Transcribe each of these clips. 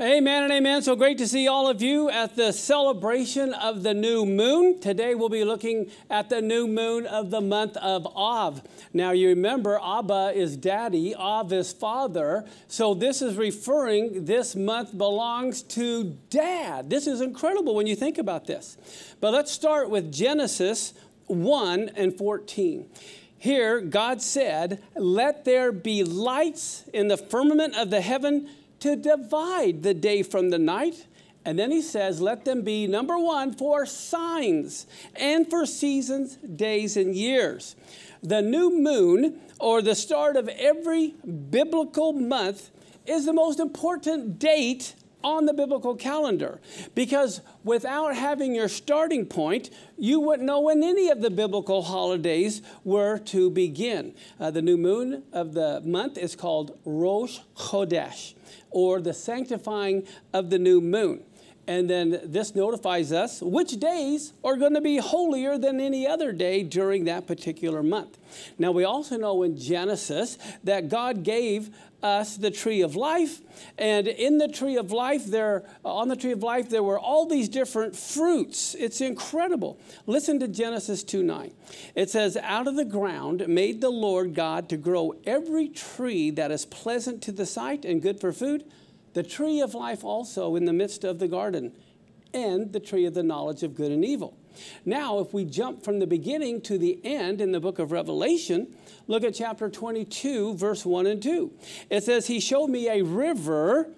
Amen and amen. So great to see all of you at the celebration of the new moon. Today we'll be looking at the new moon of the month of Av. Now you remember Abba is daddy, Av is father. So this is referring, this month belongs to dad. This is incredible when you think about this. But let's start with Genesis 1 and 14. Here, God said, Let there be lights in the firmament of the heaven to divide the day from the night. And then he says, let them be, number one, for signs and for seasons, days, and years. The new moon, or the start of every biblical month, is the most important date on the biblical calendar because without having your starting point, you wouldn't know when any of the biblical holidays were to begin. Uh, the new moon of the month is called Rosh Chodesh or the sanctifying of the new moon. And then this notifies us which days are going to be holier than any other day during that particular month. Now, we also know in Genesis that God gave us the tree of life. And in the tree of life, there, on the tree of life, there were all these different fruits. It's incredible. Listen to Genesis 2 9. It says, Out of the ground made the Lord God to grow every tree that is pleasant to the sight and good for food, the tree of life also in the midst of the garden, and the tree of the knowledge of good and evil. Now, if we jump from the beginning to the end in the book of Revelation, look at chapter 22, verse 1 and 2. It says, He showed me a river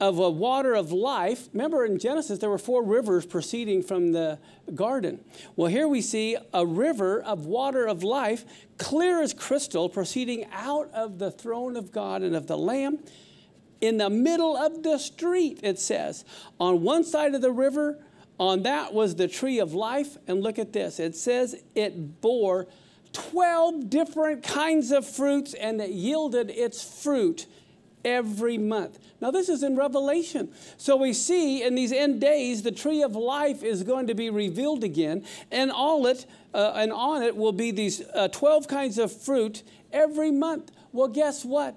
of a water of life. Remember in Genesis, there were four rivers proceeding from the garden. Well, here we see a river of water of life, clear as crystal, proceeding out of the throne of God and of the Lamb. In the middle of the street, it says. On one side of the river, on that was the tree of life. And look at this it says it bore 12 different kinds of fruits and it yielded its fruit every month. Now, this is in Revelation. So we see in these end days, the tree of life is going to be revealed again, and all it uh, and on it will be these uh, 12 kinds of fruit every month. Well, guess what?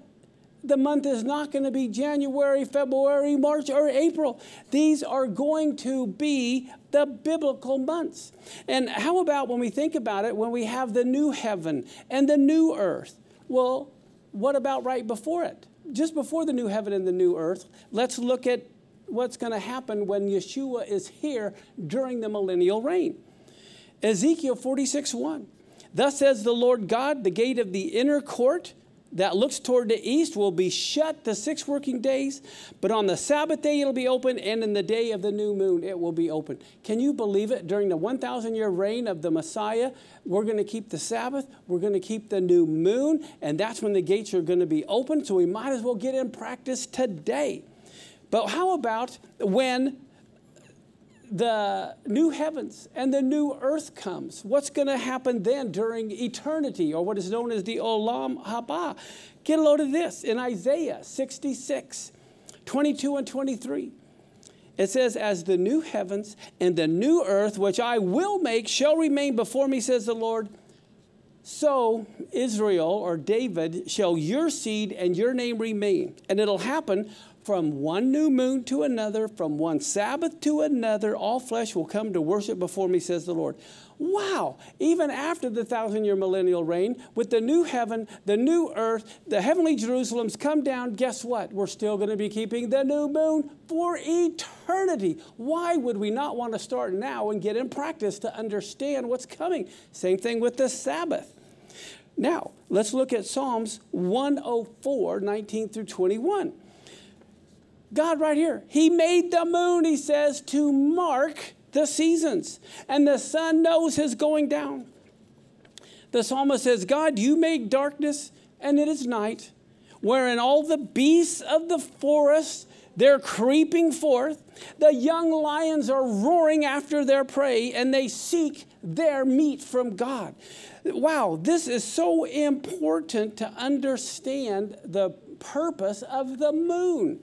The month is not going to be January, February, March, or April. These are going to be the biblical months. And how about when we think about it, when we have the new heaven and the new earth? Well, what about right before it? Just before the new heaven and the new earth, let's look at what's going to happen when Yeshua is here during the millennial reign. Ezekiel 46 1. Thus says the Lord God, the gate of the inner court that looks toward the east will be shut the six working days, but on the Sabbath day it'll be open, and in the day of the new moon it will be open. Can you believe it? During the 1,000 year reign of the Messiah, we're going to keep the Sabbath, we're going to keep the new moon, and that's when the gates are going to be open, so we might as well get in practice today. But how about when the new heavens and the new earth comes. What's going to happen then during eternity, or what is known as the Olam Haba? Get a load of this in Isaiah 66, 22 and 23. It says, As the new heavens and the new earth, which I will make, shall remain before me, says the Lord, so Israel or David shall your seed and your name remain. And it'll happen from one new moon to another, from one Sabbath to another, all flesh will come to worship before me, says the Lord. Wow, even after the thousand year millennial reign, with the new heaven, the new earth, the heavenly Jerusalem's come down, guess what? We're still going to be keeping the new moon for eternity. Why would we not want to start now and get in practice to understand what's coming? Same thing with the Sabbath. Now, let's look at Psalms 104, 19 through 21. God, right here, He made the moon, He says, to mark the seasons, and the sun knows His going down. The psalmist says, God, you make darkness, and it is night, wherein all the beasts of the forest they're creeping forth. The young lions are roaring after their prey, and they seek their meat from God. Wow, this is so important to understand the purpose of the moon.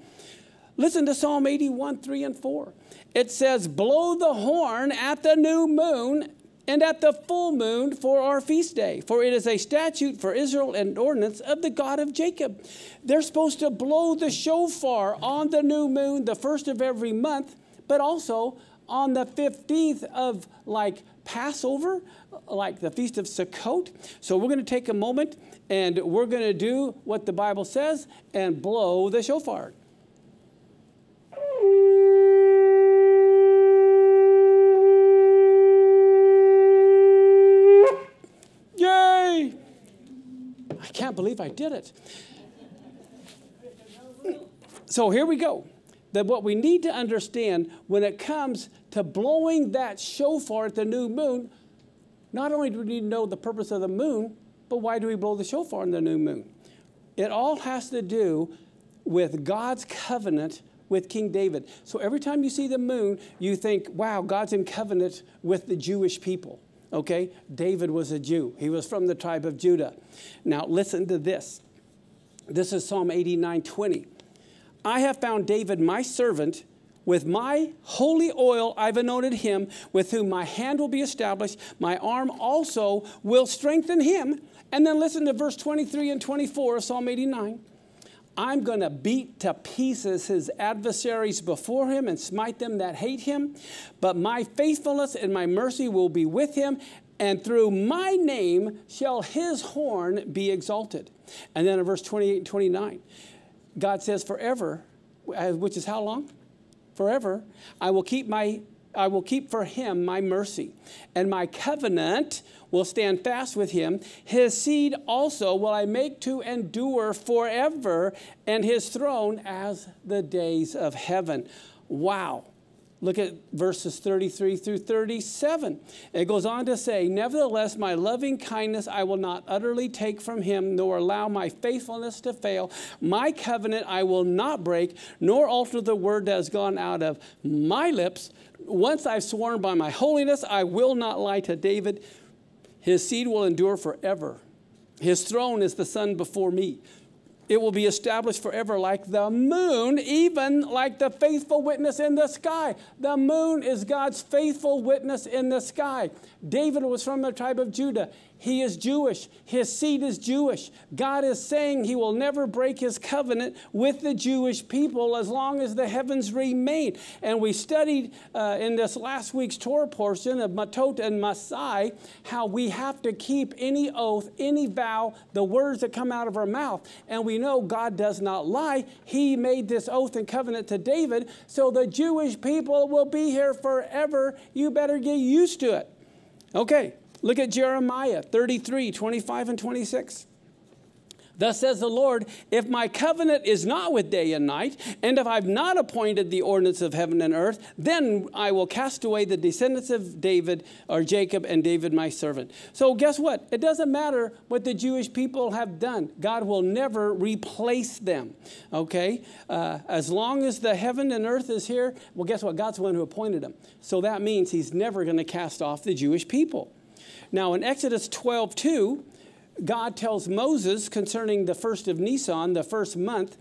Listen to Psalm 81, 3 and 4. It says, Blow the horn at the new moon and at the full moon for our feast day, for it is a statute for Israel and ordinance of the God of Jacob. They're supposed to blow the shofar on the new moon, the first of every month, but also on the 15th of like Passover, like the Feast of Sukkot. So we're going to take a moment and we're going to do what the Bible says and blow the shofar. Believe I did it. So here we go. That what we need to understand when it comes to blowing that shofar at the new moon, not only do we need to know the purpose of the moon, but why do we blow the shofar in the new moon? It all has to do with God's covenant with King David. So every time you see the moon, you think, wow, God's in covenant with the Jewish people. Okay? David was a Jew, he was from the tribe of Judah. Now, listen to this. This is Psalm 89 20. I have found David, my servant. With my holy oil, I've anointed him, with whom my hand will be established. My arm also will strengthen him. And then listen to verse 23 and 24 of Psalm 89. I'm going to beat to pieces his adversaries before him and smite them that hate him. But my faithfulness and my mercy will be with him, and through my name shall his horn be exalted. And then in verse 28 and 29, God says, Forever, which is how long? Forever, I will keep my I will keep for him my mercy, and my covenant will stand fast with him. His seed also will I make to endure forever, and his throne as the days of heaven. Wow. Look at verses 33 through 37. It goes on to say, Nevertheless, my loving kindness I will not utterly take from him, nor allow my faithfulness to fail. My covenant I will not break, nor alter the word that has gone out of my lips. Once I've sworn by my holiness, I will not lie to David. His seed will endure forever. His throne is the sun before me. It will be established forever like the moon, even like the faithful witness in the sky. The moon is God's faithful witness in the sky. David was from the tribe of Judah. He is Jewish. His seed is Jewish. God is saying he will never break his covenant with the Jewish people as long as the heavens remain. And we studied uh, in this last week's Torah portion of Matot and Masai how we have to keep any oath, any vow, the words that come out of our mouth. And we know God does not lie. He made this oath and covenant to David, so the Jewish people will be here forever. You better get used to it. Okay, Look at Jeremiah 33 25 and 26. Thus says the Lord, if my covenant is not with day and night, and if I've not appointed the ordinance of heaven and earth, then I will cast away the descendants of David or Jacob and David my servant. So guess what? It doesn't matter what the Jewish people have done. God will never replace them. Okay? Uh, as long as the heaven and earth is here, well, guess what? God's the one who appointed them. So that means he's never going to cast off the Jewish people. Now, in Exodus 12 2, God tells Moses concerning the first of Nisan, the first month,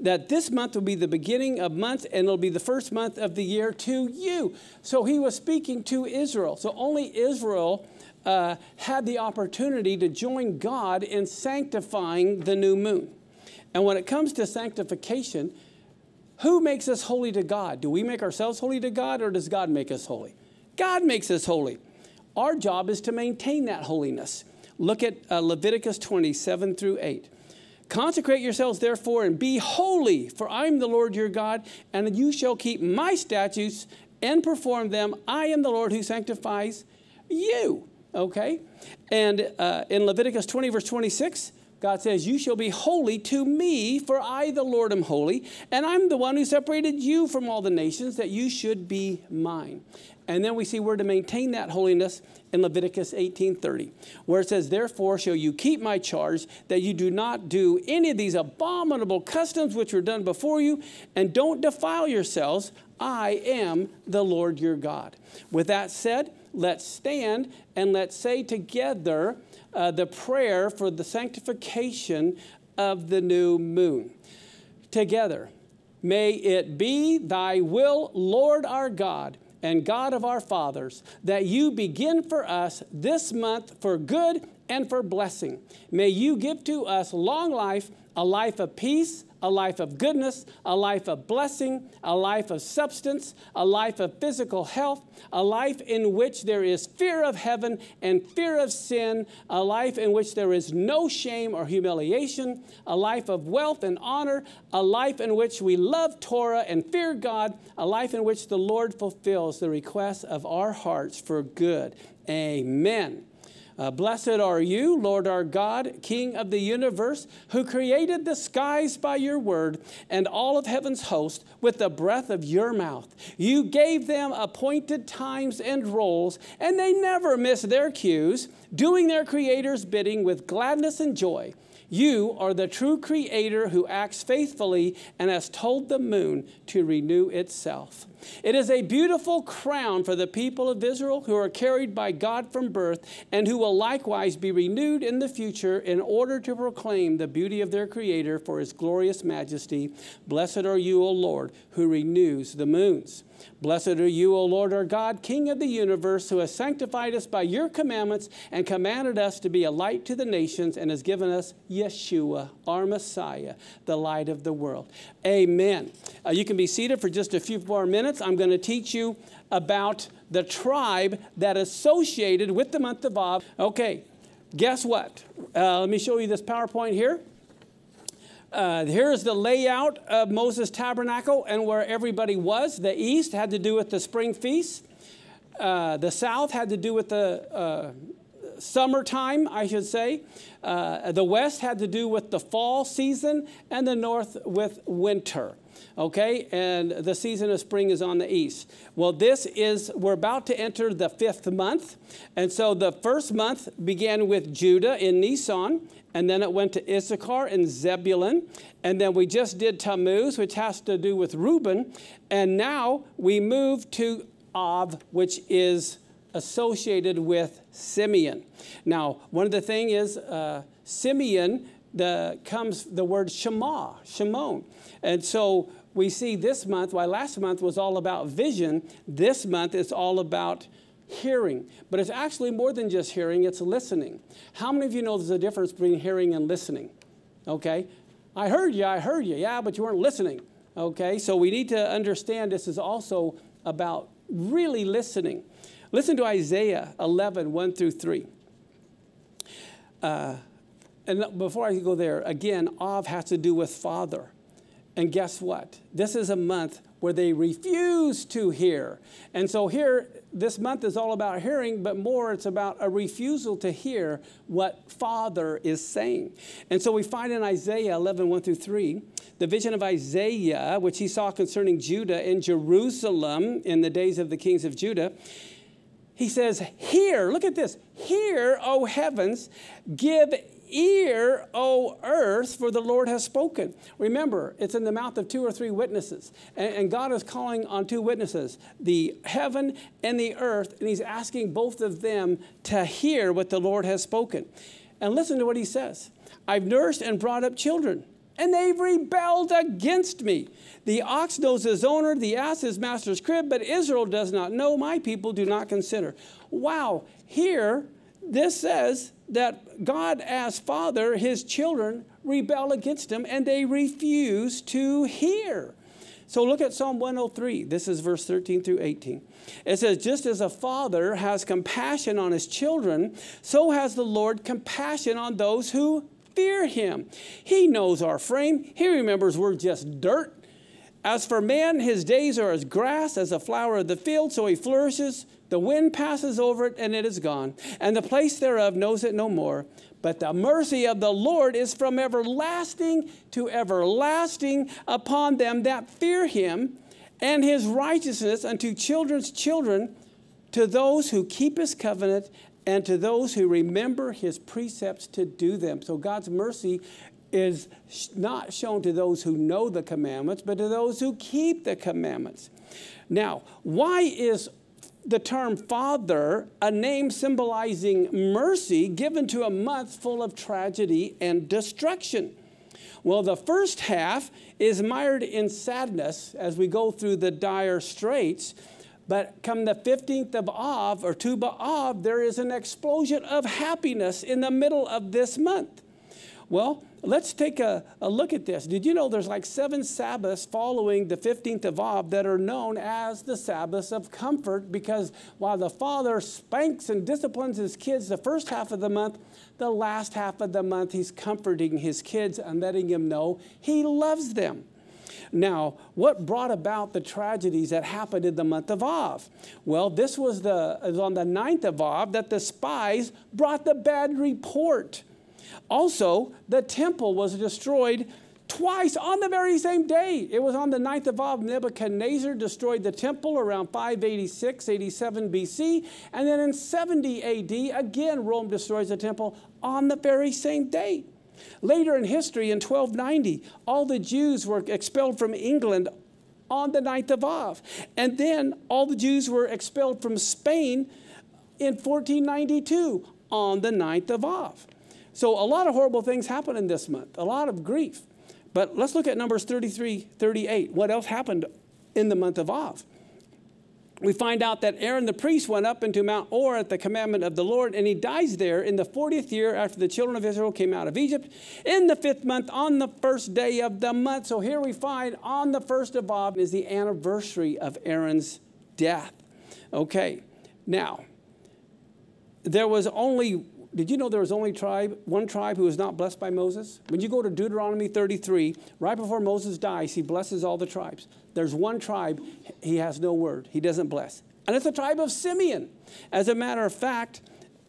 that this month will be the beginning of months and it'll be the first month of the year to you. So he was speaking to Israel. So only Israel uh, had the opportunity to join God in sanctifying the new moon. And when it comes to sanctification, who makes us holy to God? Do we make ourselves holy to God or does God make us holy? God makes us holy. Our job is to maintain that holiness. Look at uh, Leviticus 27 through 8. Consecrate yourselves, therefore, and be holy, for I am the Lord your God, and you shall keep my statutes and perform them. I am the Lord who sanctifies you. Okay? And uh, in Leviticus 20, verse 26, God says, You shall be holy to me, for I, the Lord, am holy, and I'm the one who separated you from all the nations, that you should be mine. And then we see we're to maintain that holiness in Leviticus 18:30, where it says, "Therefore shall you keep my charge that you do not do any of these abominable customs which were done before you, and don't defile yourselves. I am the Lord your God." With that said, let's stand and let's say together uh, the prayer for the sanctification of the new moon. Together, may it be thy will, Lord our God and God of our fathers, that you begin for us this month for good and for blessing. May you give to us long life, a life of peace a life of goodness, a life of blessing, a life of substance, a life of physical health, a life in which there is fear of heaven and fear of sin, a life in which there is no shame or humiliation, a life of wealth and honor, a life in which we love Torah and fear God, a life in which the Lord fulfills the requests of our hearts for good. Amen. Uh, Blessed are you, Lord our God, King of the universe, who created the skies by your word and all of heaven's host with the breath of your mouth. You gave them appointed times and roles, and they never miss their cues, doing their creator's bidding with gladness and joy. You are the true creator who acts faithfully and has told the moon to renew itself. It is a beautiful crown for the people of Israel who are carried by God from birth and who will likewise be renewed in the future in order to proclaim the beauty of their Creator for His glorious majesty. Blessed are you, O Lord, who renews the moons. Blessed are you, O Lord our God, King of the universe, who has sanctified us by your commandments and commanded us to be a light to the nations and has given us Yeshua, our Messiah, the light of the world. Amen. Uh, you can be seated for just a few more minutes. I'm going to teach you about the tribe that associated with the month of Av. Okay, guess what? Uh, let me show you this PowerPoint here. Uh, here's the layout of Moses' tabernacle and where everybody was. The east had to do with the spring feast. Uh, the south had to do with the uh, summertime, I should say. Uh, the west had to do with the fall season, and the north with winter. Okay, and the season of spring is on the east. Well, this is, we're about to enter the fifth month. And so the first month began with Judah in Nisan, and then it went to Issachar and Zebulun, and then we just did Tammuz, which has to do with Reuben, and now we move to Av, which is associated with Simeon. Now, one of the things is uh, Simeon the, comes the word Shema, Shimon. And so we see this month, while last month was all about vision, this month it's all about hearing, but it's actually more than just hearing, it's listening. How many of you know there's a difference between hearing and listening? Okay? I heard you, I heard you, yeah, but you weren't listening. Okay? So we need to understand this is also about really listening. Listen to Isaiah 11, 1 through 3. Uh, and before I go there, again, Av has to do with father. And guess what? This is a month where they refuse to hear. And so here, this month is all about hearing, but more it's about a refusal to hear what Father is saying. And so we find in Isaiah 11, 1 through 3, the vision of Isaiah, which he saw concerning Judah and Jerusalem in the days of the kings of Judah. He says, Hear, look at this, hear, O heavens, give ear, O earth, for the Lord has spoken. Remember, it's in the mouth of two or three witnesses. And, and, God is calling on two witnesses, the heaven and the earth, and He's asking both of them to hear what the Lord has spoken. And listen to what He says I've nursed and brought up children. And they've rebelled against me. The ox knows his owner, the ass his master's crib, but Israel does not know. My people do not consider. Wow, here this says that God, as Father, his children rebel against him and they refuse to hear. So look at Psalm 103. This is verse 13 through 18. It says, Just as a father has compassion on his children, so has the Lord compassion on those who fear him. He knows our frame, he remembers we're just dirt. As for man, his days are as grass, as a flower of the field, so he flourishes. The wind passes over it and it is gone, and the place thereof knows it no more. But the mercy of the Lord is from everlasting to everlasting upon them that fear him, and his righteousness unto children's children, to those who keep his covenant and to those who remember his precepts to do them. So God's mercy is not shown to those who know the commandments, but to those who keep the commandments. Now, why is the term father, a name symbolizing mercy given to a month full of tragedy and destruction. Well, the first half is mired in sadness as we go through the dire straits, But come the 15th of Av or Tu B'Av, there is an explosion of happiness in the middle of this month. Well, let's take a, a look at this. Did you know there's like seven Sabbaths following the 15th of Av that are known as the Sabbaths of comfort because while the father spanks and disciplines his kids the first half of the month, the last half of the month he's comforting his kids and letting them know he loves them. Now, what brought about the tragedies that happened in the month of Av? Well, this was, the, was on the 9th of Av that the spies brought the bad report. Also, the temple was destroyed twice on the very same day. It was on the 9th of Av. Nebuchadnezzar destroyed the temple around 586, 87 BC. And then in 70 AD, again, Rome destroys the temple on the very same day. Later in history, in 1290, all the Jews were expelled from England on the 9th of Av. And then all the Jews were expelled from Spain in 1492 on the 9th of Av. So a lot of horrible things happened in this month, a lot of grief. But let's look at Numbers 33, 38. What else happened in the month of Av? we find out that Aaron the priest went up into Mount Hor at the commandment of the Lord, and he dies there in the 40th year after the children of Israel came out of Egypt, in the fifth month, on the first day of the month. So here we find on the first of Ab is the anniversary of Aaron's death. Okay, now, there was only did you know there was only tribe, one tribe who was not blessed by Moses? When you go to Deuteronomy 33, right before Moses dies, he blesses all the tribes. There's one tribe he has no word. He doesn't bless. And it's the tribe of Simeon. As a matter of fact,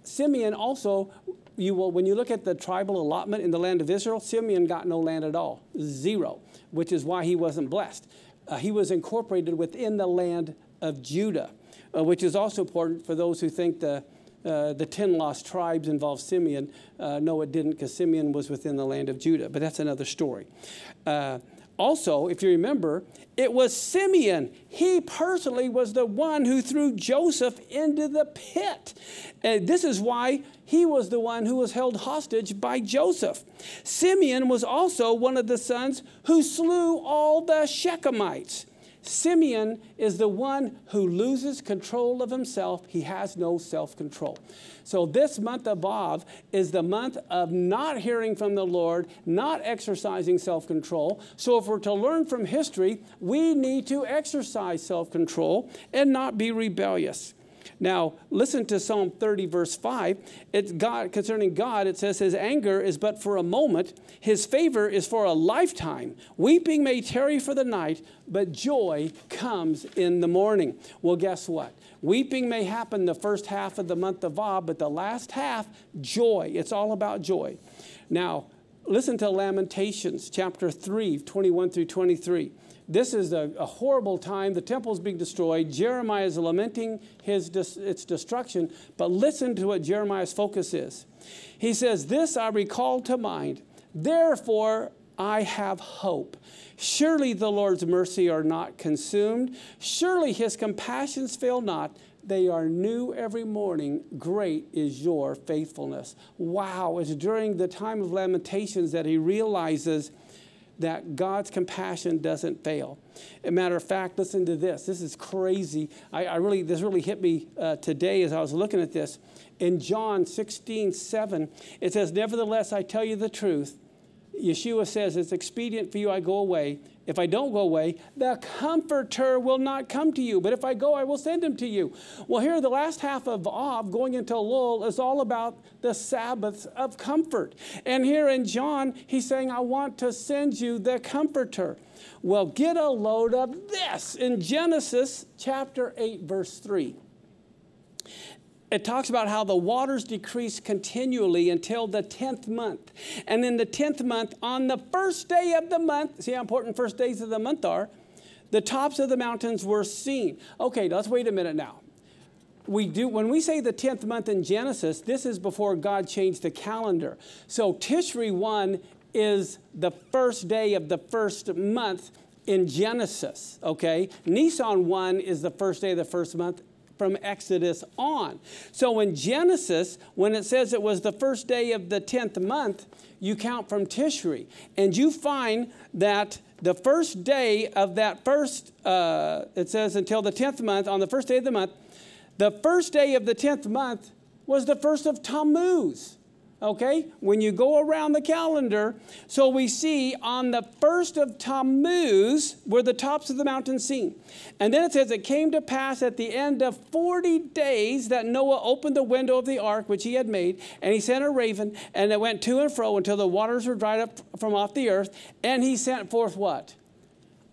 Simeon also, you will, when you look at the tribal allotment in the land of Israel, Simeon got no land at all, zero, which is why he wasn't blessed. Uh, he was incorporated within the land of Judah, uh, which is also important for those who think the uh, the 10 lost tribes involved Simeon. Uh, no, it didn't because Simeon was within the land of Judah, but that's another story. Uh, also, if you remember, it was Simeon. He personally was the one who threw Joseph into the pit. And this is why he was the one who was held hostage by Joseph. Simeon was also one of the sons who slew all the Shechemites. Simeon is the one who loses control of himself. He has no self control. So, this month of Av is the month of not hearing from the Lord, not exercising self control. So, if we're to learn from history, we need to exercise self control and not be rebellious. Now, listen to Psalm 30, verse 5. It's God, concerning God, it says, His anger is but for a moment, His favor is for a lifetime. Weeping may tarry for the night, but joy comes in the morning. Well, guess what? Weeping may happen the first half of the month of Av, but the last half, joy. It's all about joy. Now, listen to Lamentations chapter 3, 21 through 23. This is a, a horrible time. The temple is being destroyed. Jeremiah is lamenting his, its destruction. But listen to what Jeremiah's focus is. He says, This I recall to mind. Therefore, I have hope. Surely the Lord's mercy are not consumed. Surely his compassions fail not. They are new every morning. Great is your faithfulness. Wow, it's during the time of lamentations that he realizes that God's compassion doesn't fail. a matter of fact, listen to this. This is crazy. I, I really, this really hit me uh, today as I was looking at this. In John 16, 7, it says, Nevertheless, I tell you the truth. Yeshua says, It's expedient for you I go away. If I don't go away, the Comforter will not come to you. But if I go, I will send him to you. Well, here, the last half of Av, going into Elul, is all about the Sabbaths of comfort. And here in John, he's saying, I want to send you the Comforter. Well, get a load of this in Genesis chapter 8, verse 3 it talks about how the waters decrease continually until the 10th month. And in the 10th month, on the first day of the month, see how important first days of the month are, the tops of the mountains were seen. Okay, let's wait a minute now. We do when we say the 10th month in Genesis, this is before God changed the calendar. So Tishri 1 is the first day of the first month in Genesis, okay? Nisan 1 is the first day of the first month from Exodus on. So in Genesis, when it says it was the first day of the 10th month, you count from Tishri. And you find that the first day of that first, uh, it says until the 10th month, on the first day of the month, the first day of the 10th month was the first of Tammuz okay, when you go around the calendar. So we see on the first of Tammuz were the tops of the mountains seen. And then it says, It came to pass at the end of 40 days that Noah opened the window of the ark which he had made, and he sent a raven, and it went to and fro until the waters were dried up from off the earth. And he sent forth what?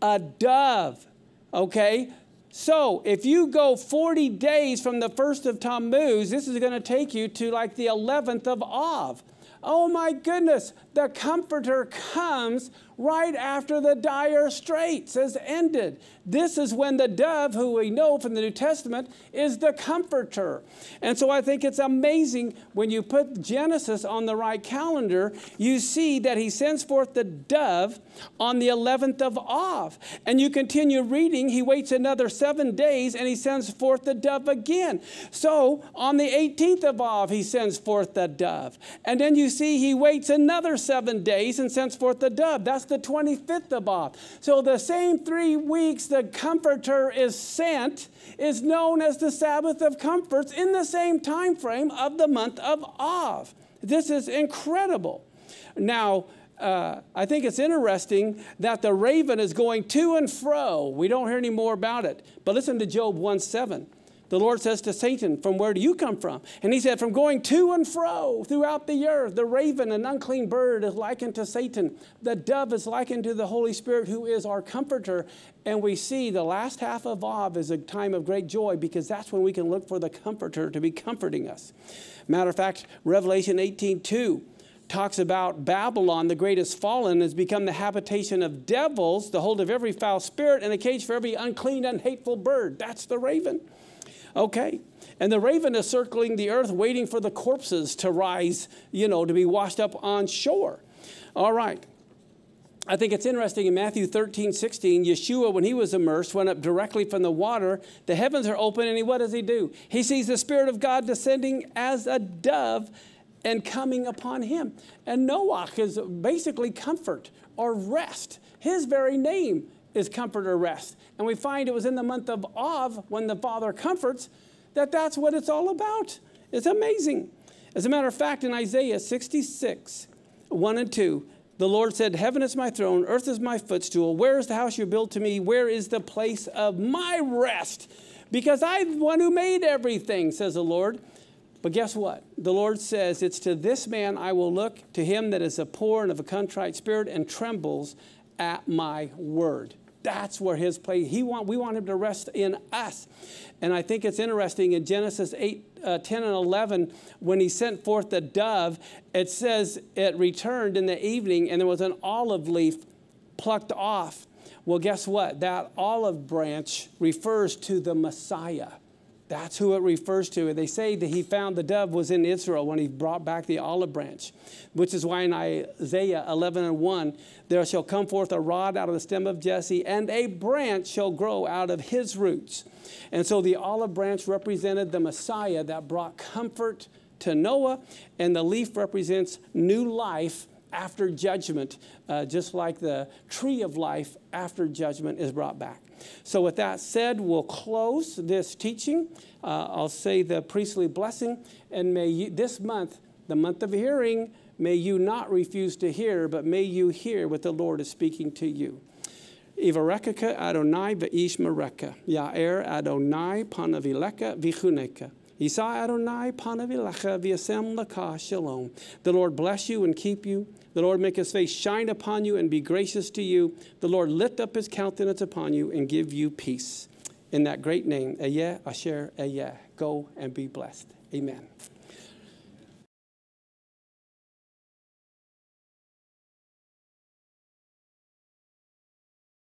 A dove. Okay, so if you go 40 days from the first of Tammuz, this is going to take you to like the 11th of Av. Oh my goodness, the Comforter comes right after the dire straits has ended. This is when the dove, who we know from the New Testament, is the comforter. And so I think it's amazing when you put Genesis on the right calendar, you see that he sends forth the dove on the 11th of Av. And you continue reading, he waits another seven days and he sends forth the dove again. So on the 18th of Av, he sends forth the dove. And then you see he waits another seven days and sends forth the dove. That's the 25th of Av. So the same three weeks the Comforter is sent is known as the Sabbath of Comforts in the same time frame of the month of Av. This is incredible. Now, uh, I think it's interesting that the raven is going to and fro. We don't hear any more about it. But listen to Job 1 7 the Lord says to Satan, From where do you come from? And he said, From going to and fro throughout the earth. The raven, an unclean bird, is likened to Satan. The dove is likened to the Holy Spirit, who is our comforter. And we see the last half of Av is a time of great joy because that's when we can look for the comforter to be comforting us. Matter of fact, Revelation 18 2 talks about Babylon, the greatest fallen, has become the habitation of devils, the hold of every foul spirit, and a cage for every unclean and hateful bird. That's the raven. Okay. And the raven is circling the earth, waiting for the corpses to rise, you know, to be washed up on shore. All right. I think it's interesting in Matthew 13, 16, Yeshua, when he was immersed, went up directly from the water. The heavens are open, and he, what does he do? He sees the Spirit of God descending as a dove and coming upon him. And Noah is basically comfort or rest. His very name is comfort or rest. And we find it was in the month of Av when the Father comforts that that's what it's all about. It's amazing. As a matter of fact, in Isaiah 66, 1 and 2, the Lord said, Heaven is my throne, earth is my footstool. Where is the house you built to me? Where is the place of my rest? Because I'm the one who made everything, says the Lord. But guess what? The Lord says, It's to this man I will look, to him that is a poor and of a contrite spirit and trembles at my word. That's where his place, he want, we want him to rest in us. And I think it's interesting in Genesis 8, uh, 10 and 11, when he sent forth the dove, it says it returned in the evening and there was an olive leaf plucked off. Well, guess what? That olive branch refers to the Messiah. That's who it refers to. They say that he found the dove was in Israel when he brought back the olive branch, which is why in Isaiah 11 and 1, there shall come forth a rod out of the stem of Jesse, and a branch shall grow out of his roots. And so the olive branch represented the Messiah that brought comfort to Noah, and the leaf represents new life after judgment, uh, just like the tree of life after judgment is brought back. So, with that said, we'll close this teaching. Uh, I'll say the priestly blessing, and may you, this month, the month of hearing, may you not refuse to hear, but may you hear what the Lord is speaking to you. Adonai Ya'er Adonai panavileka vichuneka. Isa Adonai panavilecha v'yasem laka shalom. The Lord bless you and keep you. The Lord make his face shine upon you and be gracious to you. The Lord lift up his countenance upon you and give you peace. In that great name, Ayeh, Asher, Ayeh. Go and be blessed. Amen.